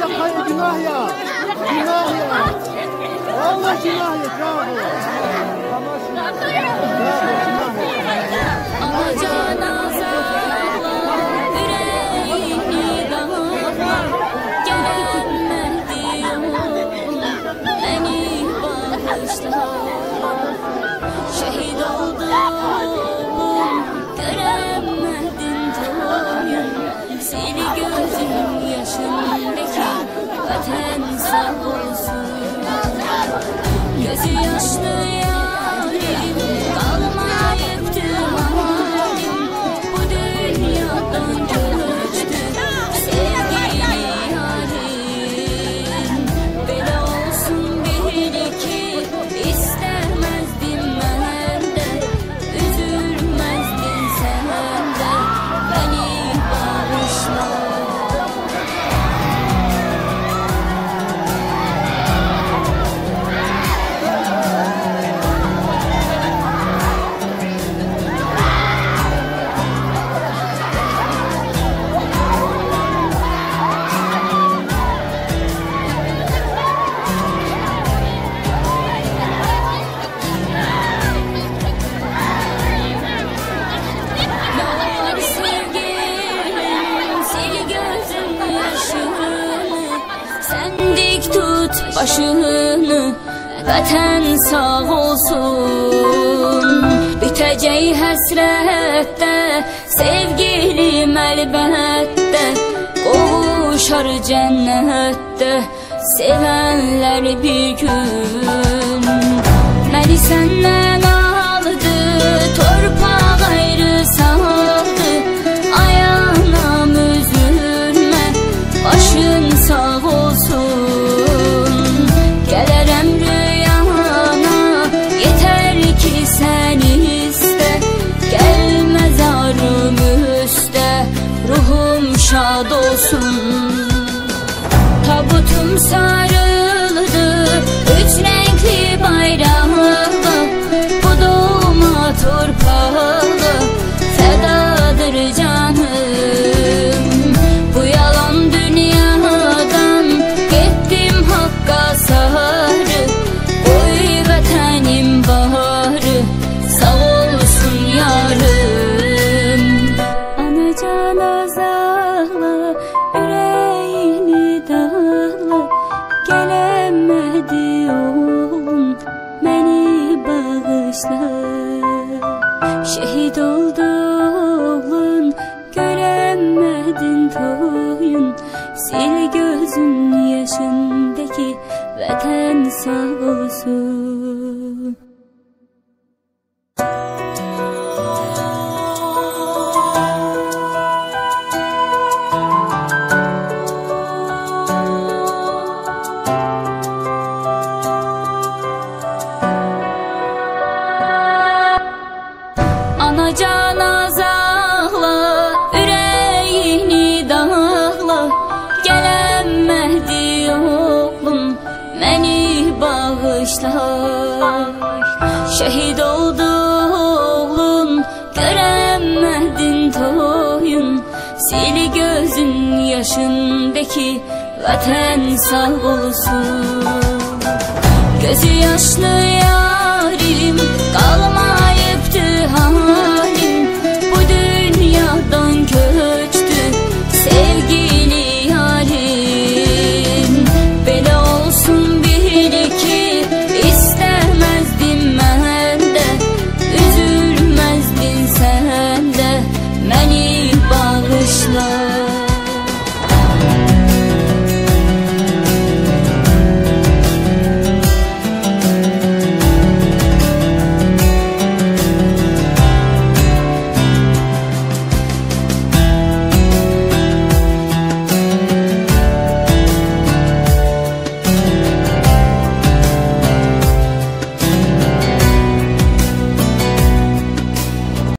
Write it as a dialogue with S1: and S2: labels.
S1: Da hayır günah ya. Günah ya. Allah günah ya. Bravo.
S2: Bağışla yaşındaki vatan sağ olsun. Gözü yaşlı yarim başını Vatan sağ olsun. Biteceği hasrette Sevgilim elbette Kavuşar cennette Sevenler bir gün. Beni senden Tabutum sarıldı Üç renkli bayrağla Bu doğma torpağı Fedadır canım. Bu yalan dünyadan Gittim hakka sarı Oy vatenim baharı Sağ olsun yarım. Anacan azala Oğlum Beni bağışla Şehit oldu oğlun Göremedin toyun. Sil gözün yaşındaki Vatan sağ olsun. Gözü yaşlı ya